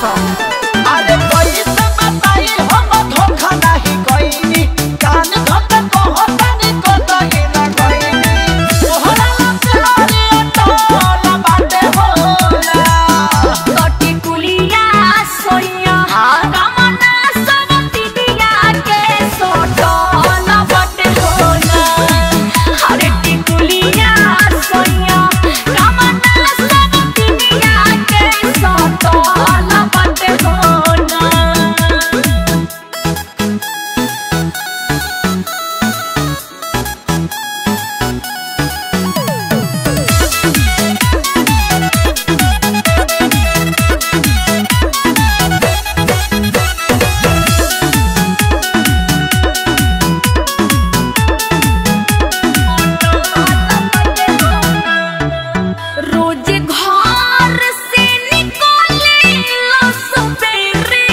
song. रोज घर से निकले लो सवेरे।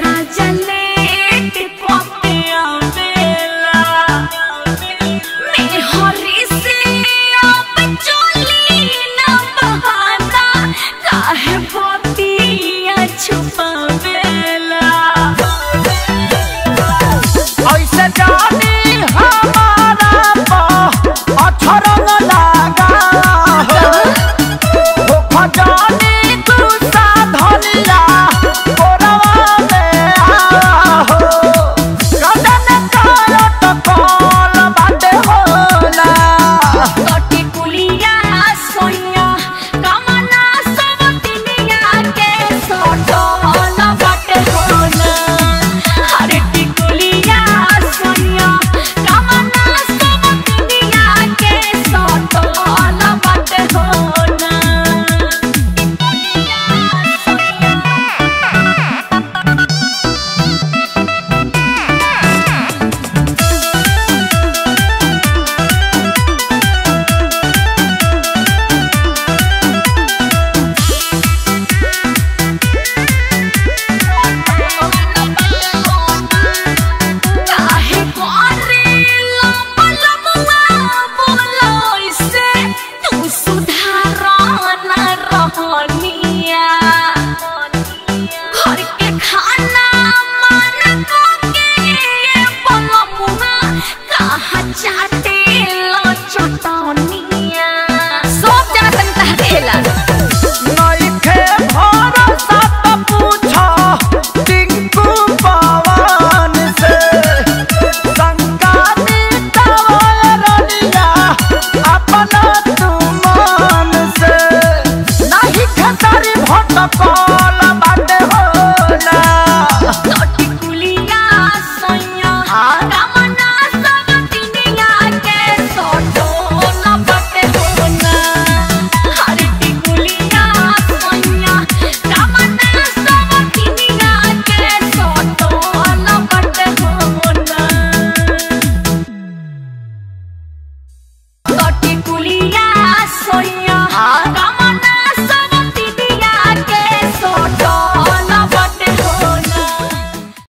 राजा लेट पते आवेला। मैं हरी से अब चली ना बहाना, काहे बतिया छुपावेला। ऐसे जाने contohnya Sob jangan sentah dela 所以